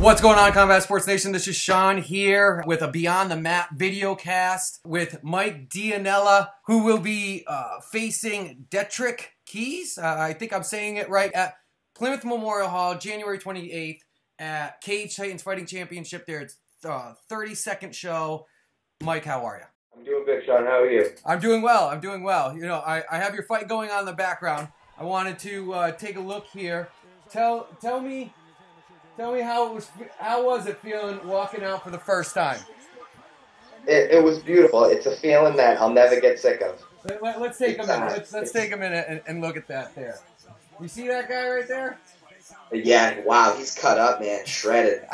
What's going on, Combat Sports Nation? This is Sean here with a Beyond the Mat video cast with Mike DiNella, who will be uh, facing Detrick Keys. Uh, I think I'm saying it right at Plymouth Memorial Hall, January 28th at Cage Titans Fighting Championship. There, it's uh, 30 second show. Mike, how are you? I'm doing good, Sean. How are you? I'm doing well. I'm doing well. You know, I, I have your fight going on in the background. I wanted to uh, take a look here. Tell tell me tell me how it was how was it feeling walking out for the first time? It, it was beautiful. It's a feeling that I'll never get sick of. Let, us take a minute. Let's, let's take a minute and, and look at that there. You see that guy right there? Yeah. Wow. He's cut up, man. Shredded.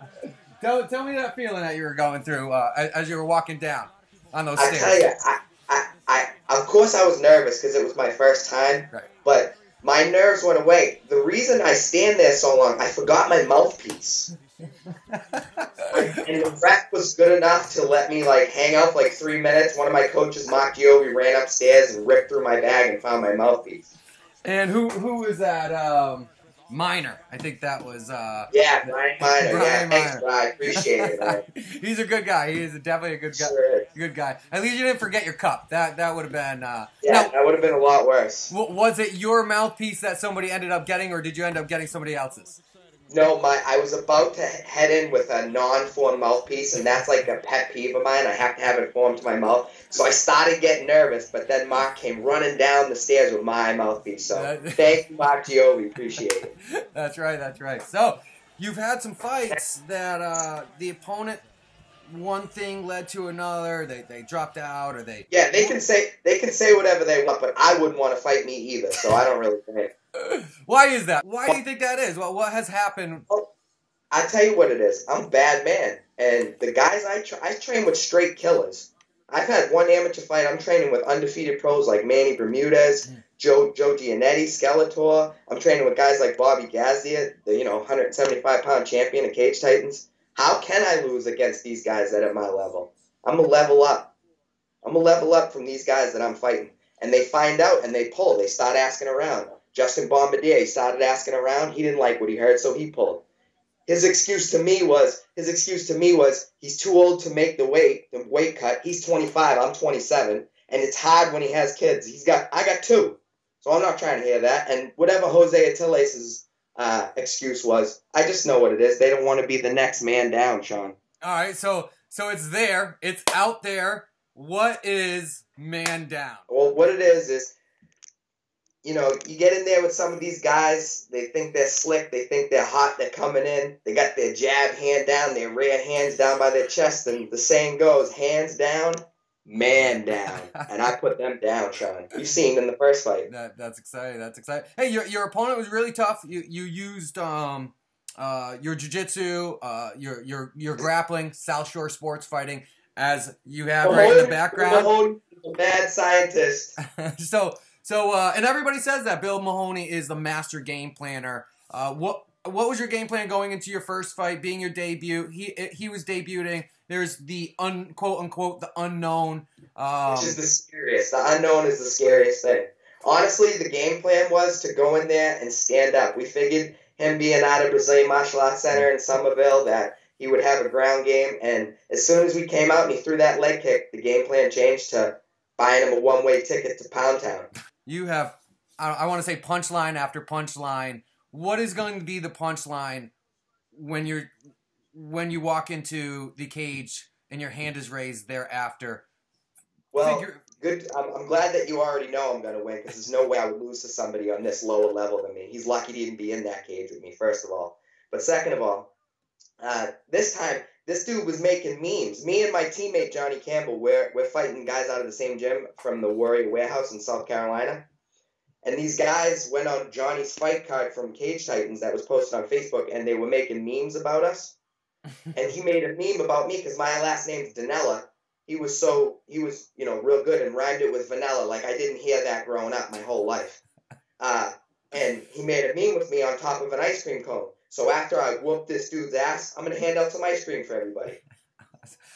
tell tell me that feeling that you were going through uh, as you were walking down on those I stairs. tell you, I, I, I, of course I was nervous because it was my first time. Right. But my nerves went away. The reason I stand there so long, I forgot my mouthpiece. and the rep was good enough to let me like hang out for like three minutes. One of my coaches, Mark Giovi, ran upstairs and ripped through my bag and found my mouthpiece. And who who was that? Um, Miner. I think that was. Uh, yeah, Brian Miner. Brian yeah, Miner. thanks, Brian. Appreciate it. Man. He's a good guy. He is definitely a good guy. Sure is. Good guy. At least you didn't forget your cup. That that would have been. Uh, Yeah, now, that would have been a lot worse. w- was it your mouthpiece that somebody ended up getting, or did you end up getting somebody else's? No, my I was about to head in with a non-formed mouthpiece, and that's like a pet peeve of mine. I have to have it formed to my mouth. So I started getting nervous, but then Mark came running down the stairs with my mouthpiece. So thank you, Mark Giovi. Appreciate it. that's right. That's right. So you've had some fights that uh, the opponent, one thing led to another. They they dropped out, or they. Yeah, they can say they can say whatever they want, but I wouldn't want to fight me either. So I don't really care. Why is that? Why do you think that is? What what has happened? I tell you what it is. I'm a bad man, and the guys I tra- I train with straight killers. I've had one amateur fight. I'm training with undefeated pros like Manny Bermudez, hmm. Joe Joe Giannetti, Skeletor. I'm training with guys like Bobby Gazdia, the you know 175 pound champion of Cage Titans. How can I lose against these guys that are at my level? I'm a level up. I'm a level up from these guys that I'm fighting. And they find out and they pull. They start asking around. Justin Bombardier started asking around. He didn't like what he heard, so he pulled. His excuse to me was his excuse to me was he's too old to make the weight the weight cut. He's 25, I'm 27, and it's hard when he has kids. He's got I got two, so I'm not trying to hear that. And whatever Jose Atiles' uh, excuse was, I just know what it is. They don't want to be the next man down, Sean. All right, so so it's there, it's out there. What is man down? Well, what it is is, you know, you get in there with some of these guys. They think they're slick. They think they're hot. They're coming in. They got their jab hand down, their rear hands down by their chest, and the saying goes, "Hands down, man down." and I put them down, Sean. You seen in the first fight. That that's exciting. That's exciting. Hey, your your opponent was really tough. You you used um uh your jujitsu, uh your your your grappling, South Shore Sports Fighting, as you have right in the background. Mahoney, the bad scientist. so so uh, and everybody says that Bill Mahoney is the master game planner. Uh, what what was your game plan going into your first fight, being your debut? He he was debuting. There's the un quote unquote the unknown. Um, Which is the scariest. The unknown is the scariest thing. Honestly, the game plan was to go in there and stand up. We figured him being out of Brazilian Martial Arts Center in Somerville that he would have a ground game. And as soon as we came out and he threw that leg kick, the game plan changed to buying him a one way ticket to Pound Town. you have I, I want to say punchline after punchline. What is going to be the punchline when you're when you walk into the cage and your hand is raised thereafter? Well, Figure- good. I'm, I'm glad that you already know I'm going to win because there's no way I would lose to somebody on this lower level than me. He's lucky to even be in that cage with me, first of all. But second of all, uh, this time, this dude was making memes. Me and my teammate Johnny Campbell, we're, we're fighting guys out of the same gym from the Warrior Warehouse in South Carolina. And these guys went on Johnny's fight card from Cage Titans that was posted on Facebook, and they were making memes about us. And he made a meme about me because my last name's DiNella. He was so he was you know real good and rhymed it with vanilla. Like I didn't hear that growing up my whole life. Uh, and he made a meme with me on top of an ice cream cone. So after I whoop this dude's ass, I'm gonna hand out some ice cream for everybody.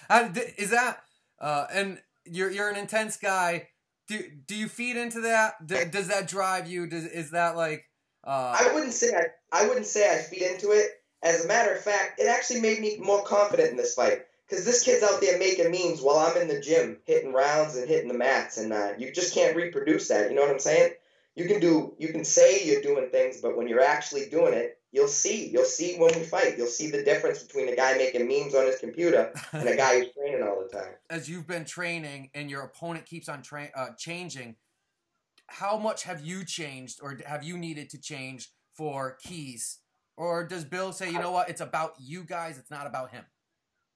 Uh, is that uh, and you're you're an intense guy. Do do you feed into that? D- does that drive you? Does is that like? Uh, I wouldn't say I, I wouldn't say I feed into it as a matter of fact, it actually made me more confident in this fight because this kid's out there making memes while I'm in the gym hitting rounds and hitting the mats, and uh, you just can't reproduce that. You know what I'm saying? You can do, you can say you're doing things, but when you're actually doing it, you'll see. You'll see when we fight. You'll see the difference between a guy making memes on his computer and a guy who's training all the time. As you've been training and your opponent keeps on tra- uh, changing, how much have you changed or have you needed to change for keys? Or does Bill say, you know what, it's about you guys, it's not about him?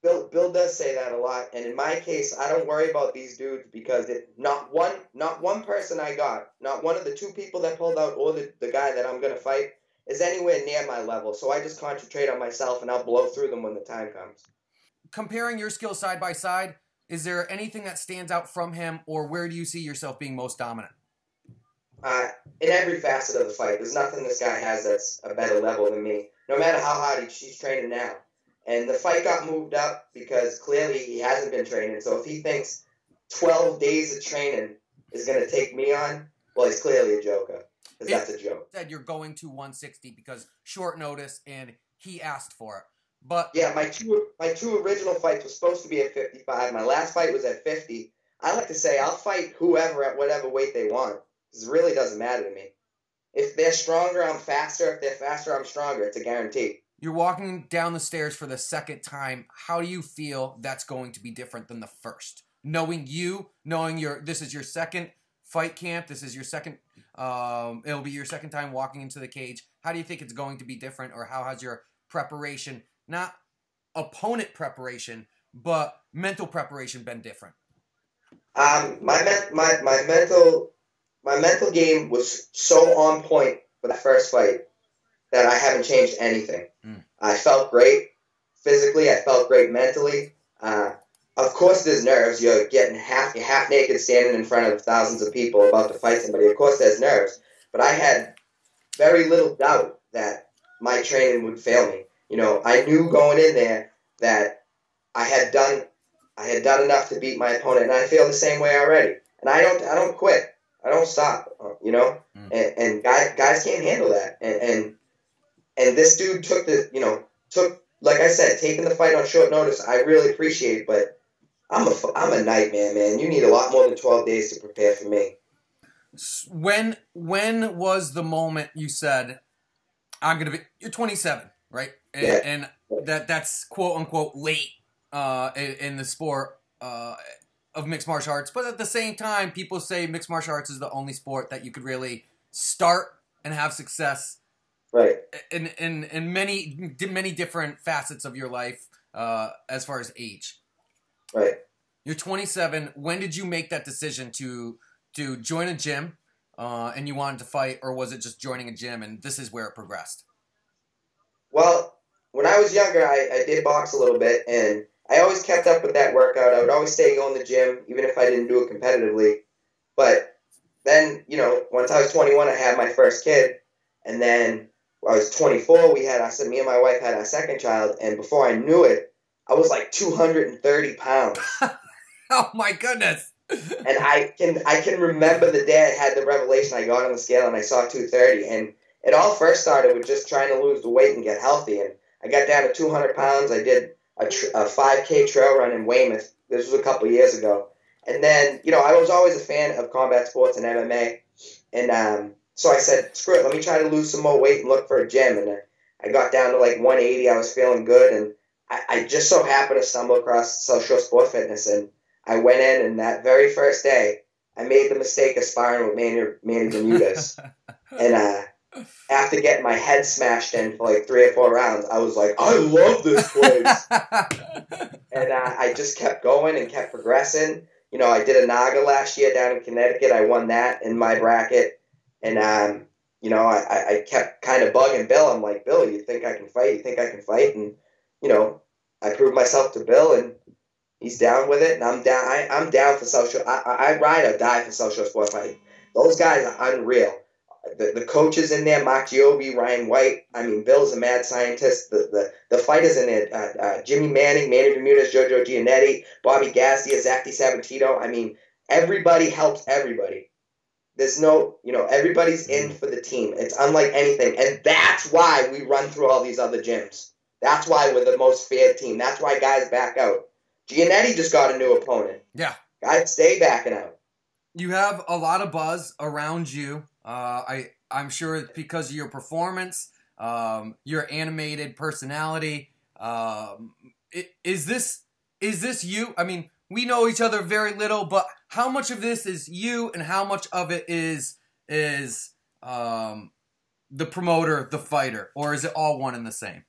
Bill Bill does say that a lot, and in my case, I don't worry about these dudes because it not one not one person I got, not one of the two people that pulled out, or the, the guy that I'm gonna fight is anywhere near my level. So I just concentrate on myself, and I'll blow through them when the time comes. Comparing your skills side by side, is there anything that stands out from him, or where do you see yourself being most dominant? Uh, in every facet of the fight, there's nothing this guy has that's a better level than me. No matter how hard he, he's training now. And the fight got moved up because clearly he hasn't been training. So if he thinks 12 days of training is going to take me on, well, he's clearly a joker. Because that's a joke. Said you're going to 160 because short notice and he asked for it. But yeah, my two my two original fights were supposed to be at 55. My last fight was at 50. I like to say I'll fight whoever at whatever weight they want. It really doesn't matter to me. If they're stronger, I'm faster. If they're faster, I'm stronger. It's a guarantee. You're walking down the stairs for the second time. How do you feel that's going to be different than the first? Knowing you, knowing your this is your second fight camp, this is your second um, it'll be your second time walking into the cage. How do you think it's going to be different or how has your preparation, not opponent preparation, but mental preparation been different? Um, my my my mental my mental game was so on point for the first fight that I haven't changed anything. Mm. I felt great physically. I felt great mentally. Uh, of course, there's nerves. You're getting half you're half naked, standing in front of thousands of people about to fight somebody. Of course, there's nerves. But I had very little doubt that my training would fail me. You know, I knew going in there that I had done I had done enough to beat my opponent, and I feel the same way already. And I don't I don't quit. I don't stop. You know, mm. and, and guys guys can't handle that. And, and and this dude took the, you know, took like I said, taking the fight on short notice. I really appreciate, it, but I'm a I'm a nightmare, man. You need a lot more than 12 days to prepare for me. When when was the moment you said, "I'm gonna be"? You're 27, right? And, yeah. and that that's quote unquote late uh, in, in the sport uh, of mixed martial arts. But at the same time, people say mixed martial arts is the only sport that you could really start and have success right in in in many many different facets of your life uh, as far as age. Right. You're 27. When did you make that decision to to join a gym, uh, and you wanted to fight, or was it just joining a gym and this is where it progressed? Well, when I was younger, I, I did box a little bit, and I always kept up with that workout. I would always stay going to the gym, even if I didn't do it competitively. But then, you know, once I was 21, I had my first kid, and then I was 24, we had, I said, me and my wife had our second child, and before I knew it, I was like 230 pounds. oh my goodness. and I can I can remember the day I had the revelation. I got on the scale and I saw 230, and it all first started with just trying to lose the weight and get healthy. And I got down to 200 pounds. I did a, tr- a 5K trail run in Weymouth. This was a couple years ago. And then, you know, I was always a fan of combat sports and MMA. And um, so I said, screw it, let me try to lose some more weight and look for a gym. And I got down to like 180. I was feeling good. And I, I just so happened to stumble across Shore Sport Fitness. And I went in, and that very first day, I made the mistake of sparring with Manny, Manny Bermudez. and uh, after getting my head smashed in for like three or four rounds, I was like, I love this place. and uh, I just kept going and kept progressing. You know, I did a Naga last year down in Connecticut. I won that in my bracket. And, um, you know, I, I kept kind of bugging Bill. I'm like, Bill, you think I can fight? You think I can fight? And, you know, I proved myself to Bill, and he's down with it. And I'm down. I, I'm down for social. I, I ride or die for South Shore Sports Fighting. Those guys are unreal. The, the coaches in there, Mark Giovi, Ryan White. I mean, Bill's a mad scientist. The the, the fighters in there, uh, uh, Jimmy Manning, Manny Bermudez, Jojo Giannetti, Bobby Gasia, Zach Sabatino. I mean, everybody helps everybody. There's no, you know, everybody's in for the team. It's unlike anything. And that's why we run through all these other gyms. That's why we're the most feared team. That's why guys back out. Giannetti just got a new opponent. Yeah. Guys stay backing out. You have a lot of buzz around you. Uh, I I'm sure because of your performance, um, your animated personality. Um, is this is this you? I mean, we know each other very little, but how much of this is you, and how much of it is is um, the promoter, the fighter, or is it all one and the same?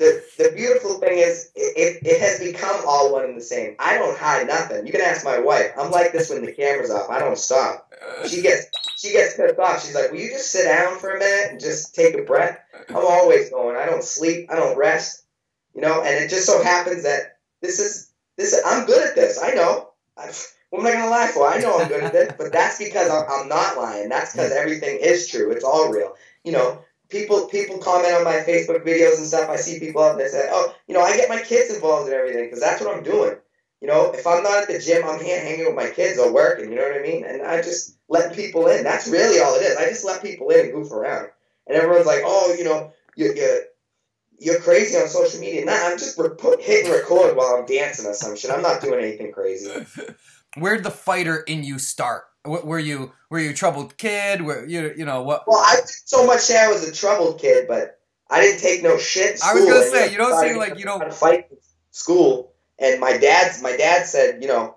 The, the beautiful thing is, it, it, has become all one and the same. I don't hide nothing. You can ask my wife. I'm like this when the camera's off. I don't stop. She gets she gets pissed off. She's like, "Will you just sit down for a minute and just take a breath?" I'm always going. I don't sleep. I don't rest. You know, and it just so happens that this is this. I'm good at this. I know. I, what am I gonna lie for? I know I'm good at this, but that's because I'm, I'm not lying. That's because everything is true. It's all real. You know, people people comment on my Facebook videos and stuff. I see people out they say, "Oh, you know, I get my kids involved in everything because that's what I'm doing." You know, if I'm not at the gym, I'm here hanging with my kids or working. You know what I mean? And I just let people in. That's really all it is. I just let people in and goof around. And everyone's like, "Oh, you know, you you you're crazy on social media." Nah, I'm just re- put, record while I'm dancing or some shit. I'm not doing anything crazy. Where'd the fighter in you start? Were you were you a troubled kid? Were you you know what? Well, I didn't so much say I was a troubled kid, but I didn't take no shit. I was gonna say, know, you don't seem like you don't- fight school. And my dad's my dad said, you know,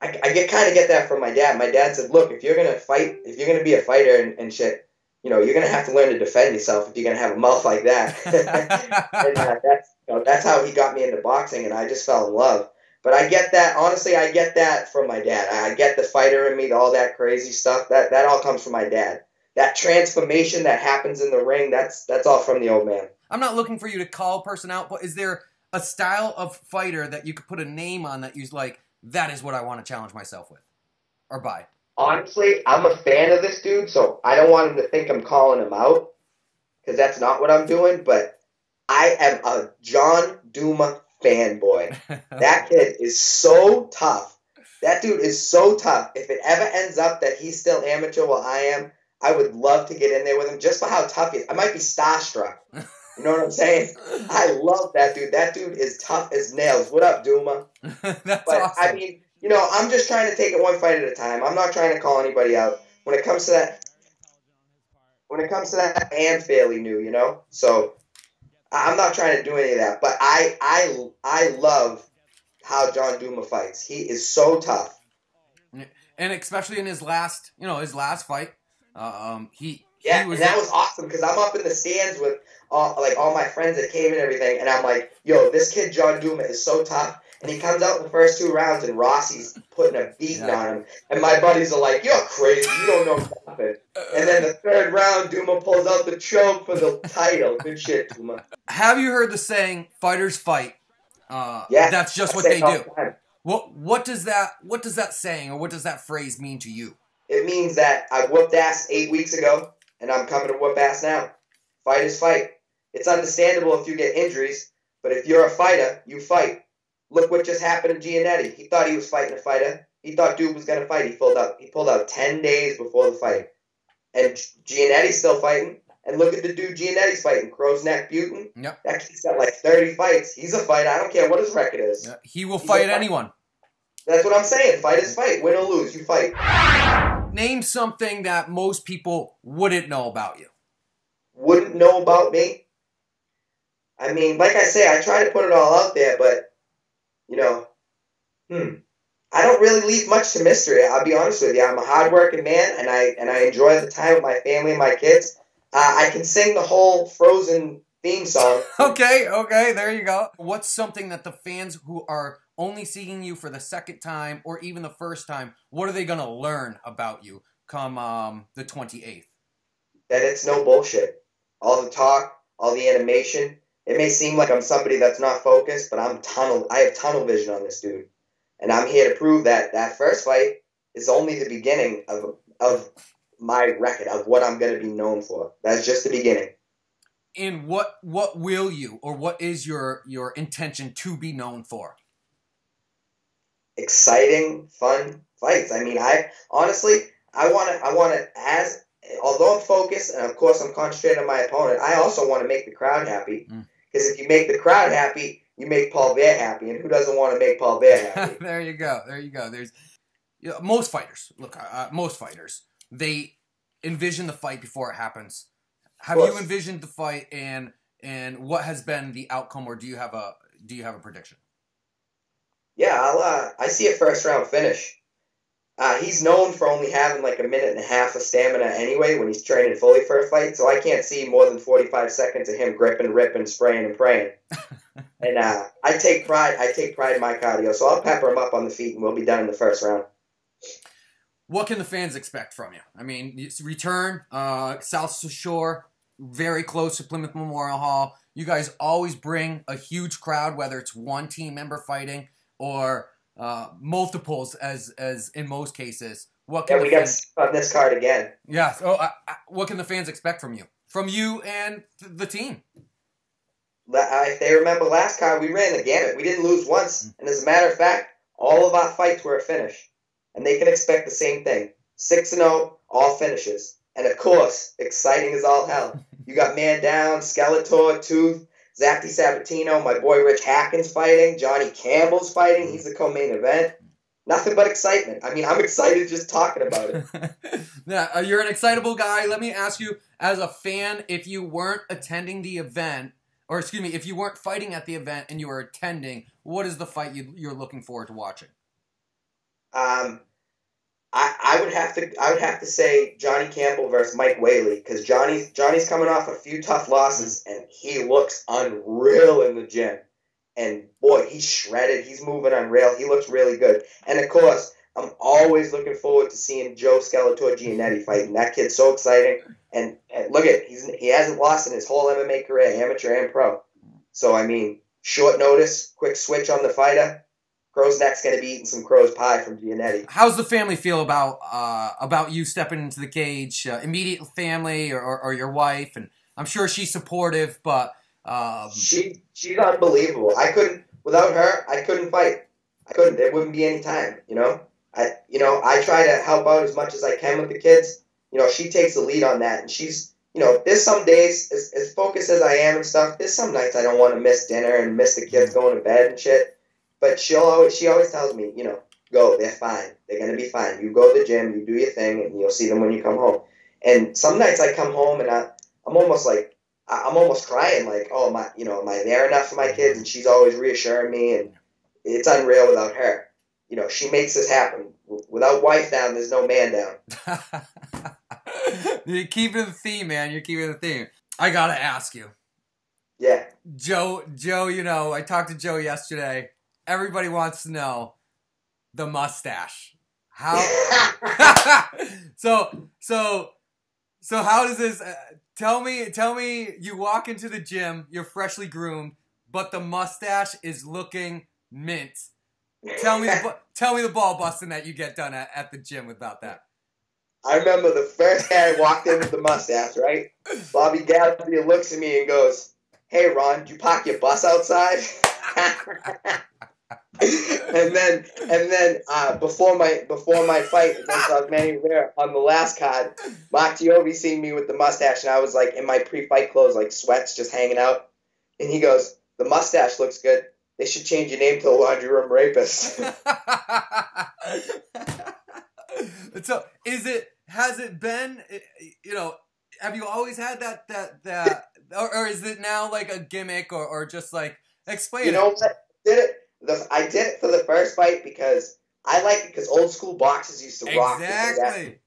I, I get kind of get that from my dad. My dad said, look, if you're gonna fight, if you're gonna be a fighter and, and shit, you know, you're gonna have to learn to defend yourself if you're gonna have a mouth like that. and uh, that's you know, that's how he got me into boxing, and I just fell in love. But I get that honestly, I get that from my dad. I get the fighter in me, all that crazy stuff. That that all comes from my dad. That transformation that happens in the ring, that's that's all from the old man. I'm not looking for you to call a person out, but is there a style of fighter that you could put a name on that you like? That is what I want to challenge myself with, or by. honestly, I'm a fan of this dude, so I don't want him to think I'm calling him out because that's not what I'm doing. But I am a John Douma fanboy. That kid is so tough. That dude is so tough. If it ever ends up that he's still amateur while I am, I would love to get in there with him just for how tough he is. I might be starstruck. You know what I'm saying? I love that dude. That dude is tough as nails. What up, Douma? That's But awesome. I mean, you know, I'm just trying to take it one fight at a time. I'm not trying to call anybody out. When it comes to that, when it comes to that, I am fairly new, you know. So I'm not trying to do any of that. But I, I, I love how John Douma fights. He is so tough. and especially in his last, you know, his last fight, uh, um, he Yeah, he was and that was awesome because I'm up in the stands with all, like all my friends that came and everything, and I'm like, yo, this kid John Douma is so tough. And he comes out in the first two rounds, and Rossi's putting a beating Yeah. on him. And my buddies are like, "You're crazy. You don't know nothing." And then the third round, Douma pulls out the choke for the title. Good shit, Douma. Have you heard the saying "fighters fight"? Uh, Yeah, that's just I what they do. the. What what does that what does that saying or what does that phrase mean to you? It means that I whooped ass eight weeks ago, and I'm coming to whoop ass now. Fighters fight. It's understandable if you get injuries, but if you're a fighter, you fight. Look what just happened to Giannetti. He thought he was fighting a fighter. He thought dude was gonna fight. He pulled out. He pulled out ten days before the fight, and Giannetti's still fighting. And look at the dude Giannetti's fighting, Crow's Neck Butin. Yep. That kid's got like thirty fights. He's a fighter. I don't care what his record is. Yeah, He will He's fight anyone. That's what I'm saying. Fighters fight. Win or lose, you fight. Name something that most people wouldn't know about you. wouldn't know about me. I mean, like I say, I try to put it all out there, but you know, hmm, I don't really leave much to mystery. I'll be honest with you. I'm a hardworking man, and I and I enjoy the time with my family and my kids. Uh, I can sing the whole Frozen theme song. Okay, okay, there you go. What's something that the fans who are only seeing you for the second time or even the first time, what are they gonna learn about you come um, the twenty eighth? that it's no bullshit. All the talk, all the animation. It may seem like I'm somebody that's not focused, but I'm tunnel. I have tunnel vision on this dude, and I'm here to prove that that first fight is only the beginning of of my record of what I'm going to be known for. That's just the beginning. And what what will you or what is your your intention to be known for? Exciting, fun fights. I mean, I honestly, I want to. I want to as although I'm focused and of course I'm concentrating on my opponent. I also want to make the crowd happy Mm. Because if you make the crowd happy, you make Paul Bear happy, and who doesn't want to make Paul Bear happy? there you go. There you go. There's you know, most fighters. Look, uh, uh most fighters they envision the fight before it happens. Have you envisioned the fight, and and what has been the outcome, or do you have a do you have a prediction? Yeah, I'll, uh, I see a first round finish. Uh, he's known for only having like a minute and a half of stamina anyway when he's training fully for a fight, so I can't see more than 45 seconds of him gripping, ripping, spraying, and praying. and uh, I take pride. I take pride in my cardio, so I'll pepper him up on the feet, and we'll be done in the first round. What can the fans expect from you? I mean, return uh, South Shore, very close to Plymouth Memorial Hall. You guys always bring a huge crowd, whether it's one team member fighting or uh, multiples as as in most cases. What can yeah, we fans, got on this card again. Yeah. Oh, uh, what can the fans expect from you, from you and the team? If they remember last card, we ran the gamut. We didn't lose once, mm. and as a matter of fact, all of our fights were a finish, and they can expect the same thing: six and zero, oh, all finishes, and of course, exciting as all hell. You got man down, Skeletor, Tooth, Zach Sabatino, my boy Rich Hackins fighting, Johnny Campbell's fighting. He's the co-main event. Nothing but excitement. I mean, I'm excited just talking about it. yeah, uh, you're an excitable guy. Let me ask you, as a fan, if you weren't attending the event, or excuse me, if you weren't fighting at the event and you were attending, what is the fight you, you're looking forward to watching? Um, I, I would have to I would have to say Johnny Campbell versus Mike Whaley because Johnny Johnny's coming off a few tough losses and he looks unreal in the gym. And boy, he's shredded. He's moving unreal. He looks really good. And of course, I'm always looking forward to seeing Joe Skeletor Giannetti fighting. That kid's so exciting. And, and look at he's he hasn't lost in his whole MMA career, amateur and pro. So I mean, short notice, quick switch on the fighter. Crow's neck's going to be eating some crow's pie from Giannetti. How's the family feel about uh, about you stepping into the cage? Uh, immediate family or, or, or, your wife, and I'm sure she's supportive, but um... she she's unbelievable. I couldn't without her. I couldn't fight. I couldn't. There wouldn't be any time. You know. I you know I try to help out as much as I can with the kids. You know she takes the lead on that, and she's you know, there's some days, as, as focused as I am and stuff, there's some nights I don't want to miss dinner and miss the kids going to bed and shit. But she'll always she always tells me, you know, go, they're fine. They're gonna be fine. You go to the gym, you do your thing, and you'll see them when you come home. And some nights I come home and I I'm almost like I'm almost crying, like, oh my, you know, am I there enough for my kids? And she's always reassuring me, and it's unreal without her. You know, she makes this happen. Without wife down, there's no man down. You're keeping the theme, man. You're keeping the theme. I gotta ask you. Yeah. Joe, Joe, you know, I talked to Joe yesterday everybody wants to know the mustache. How? so so so how does this? Uh, tell me tell me. You walk into the gym. You're freshly groomed, but the mustache is looking mint. Tell me the tell me the ball busting that you get done at, at the gym about that. I remember the first guy I walked in with the mustache, right? Bobby Gallaby looks at me and goes, "Hey, Ron, did you park your bus outside?" and then and then uh, before my before my fight against Osmani Rivera on the last card, Giovi seen me with the mustache, and I was like in my pre-fight clothes, like sweats, just hanging out. And he goes, "The mustache looks good. They should change your name to Laundry Room Rapist." so, is it? Has it been? You know, have you always had that that that, or, or is it now like a gimmick, or or just like explain? You know what? Did it? The I did it for the first fight because I like it because old school boxes used to rock. Exactly.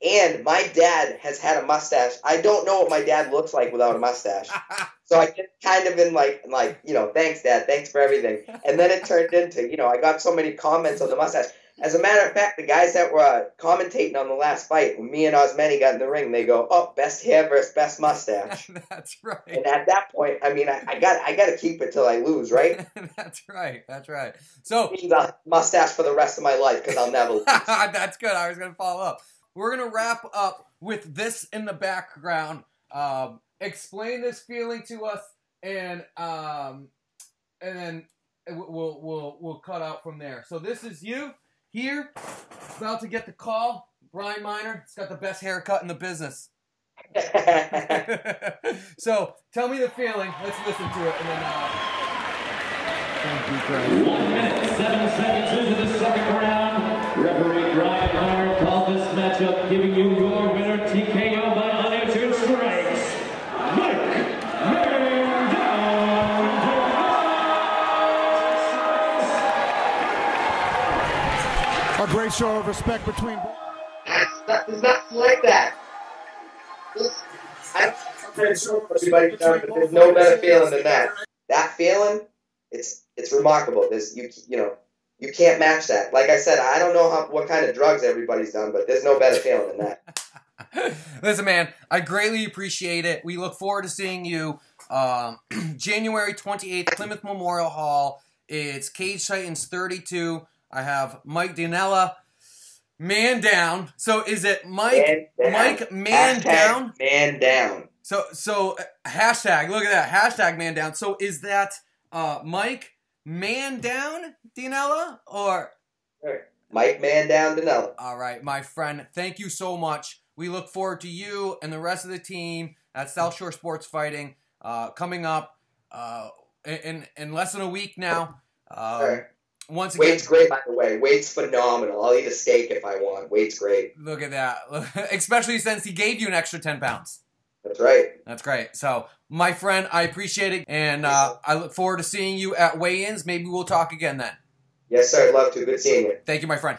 And my dad has had a mustache. I don't know what my dad looks like without a mustache. so I just kind of in like like you know thanks dad thanks for everything. And then it turned into you know I got so many comments on the mustache. As a matter of fact, the guys that were uh, commentating on the last fight, when me and Osmani got in the ring, they go, "Oh, best hair versus best mustache." That's right. And at that point, I mean, I, I got I got to keep it till I lose, right? That's right. That's right. So means a mustache for the rest of my life because I'll never. That's good. I was gonna follow up. We're gonna wrap up with this in the background. Um, explain this feeling to us, and um, and then we'll we'll we'll cut out from there. So this is you here, about to get the call. Brian Miner, it's got the best haircut in the business. so tell me the feeling. Let's listen to it, and then. Uh... You, One minute, seven seconds into the second round. Referee Brian Hunter called this matchup, giving you your winner TKO by unanswered strikes. Mike A great show of respect between. It's not, it's not like that. This- I, everybody done, but there's no better feeling than that. That feeling, it's it's remarkable. There's you you know you can't match that. Like I said, I don't know how what kind of drugs everybody's done, but there's no better feeling than that. Listen, man, I greatly appreciate it. We look forward to seeing you um, January 28th, Plymouth Memorial Hall. It's Cage Titans 32. I have Mike DiNella, man down. So is it Mike, Man. Mike man Hashtag down? Man down. So, so uh, hashtag, look at that, hashtag man down. So is that uh, Mike man down, DiNella? Or, Mike Man down DiNella. all right, my friend, thank you so much. We look forward to you and the rest of the team at South Shore Sports Fighting uh, coming up uh, in, in less than a week now. Um, Alright. Once again, Wade's great, by the way. Wade's phenomenal. I'll eat a steak if I want. Wade's great. look at that. Especially since he gave you an extra 10 pounds. That's right. That's great. So, my friend, I appreciate it. And uh, I look forward to seeing you at weigh ins. Maybe we'll talk again then. Yes, sir. I'd love to. Good seeing you. Thank you, my friend.